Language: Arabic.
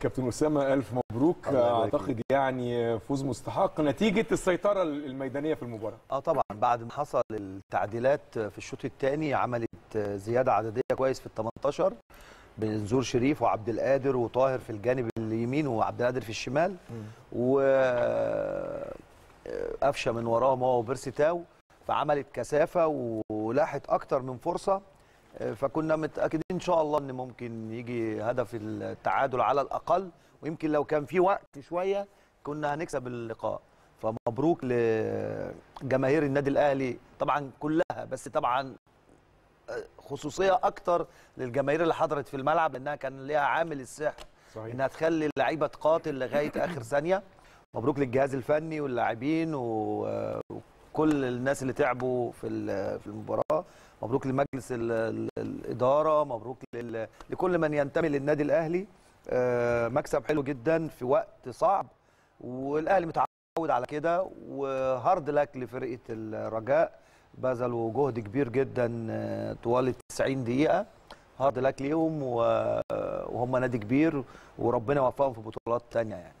كابتن أسامة ألف مبروك. أعتقد يعني فوز مستحق. نتيجة السيطرة الميدانية في المباراة. آه طبعا بعد ما حصل التعديلات في الشوط الثاني عملت زيادة عددية كويس في ال 18 بنزور شريف وعبد القادر وطاهر في الجانب اليمين وعبد القادر في الشمال. و قفشة من وراهم هو وبيرسي تاو. فعملت كثافة ولاحت أكتر من فرصة. فكنا متأكدين إن شاء الله إن ممكن يجي هدف التعادل على الأقل ويمكن لو كان في وقت شوية كنا هنكسب اللقاء فمبروك لجماهير النادي الأهلي طبعا كلها بس طبعا خصوصية أكتر للجماهير اللي حضرت في الملعب إنها كان ليها عامل السحر صحيح. إنها تخلي اللعيبة تقاتل لغاية آخر ثانية مبروك للجهاز الفني واللاعبين وكل الناس اللي تعبوا في في المباراة. مبروك لمجلس الإدارة مبروك لكل من ينتمي للنادي الأهلي. مكسب حلو جدا في وقت صعب والأهلي متعود على كده و hard luck لفرقة الرجاء. بذلوا جهد كبير جدا طوال ال 90 دقيقة. hard luck ليهم وهم نادي كبير وربنا يوفقهم في بطولات ثانية يعني.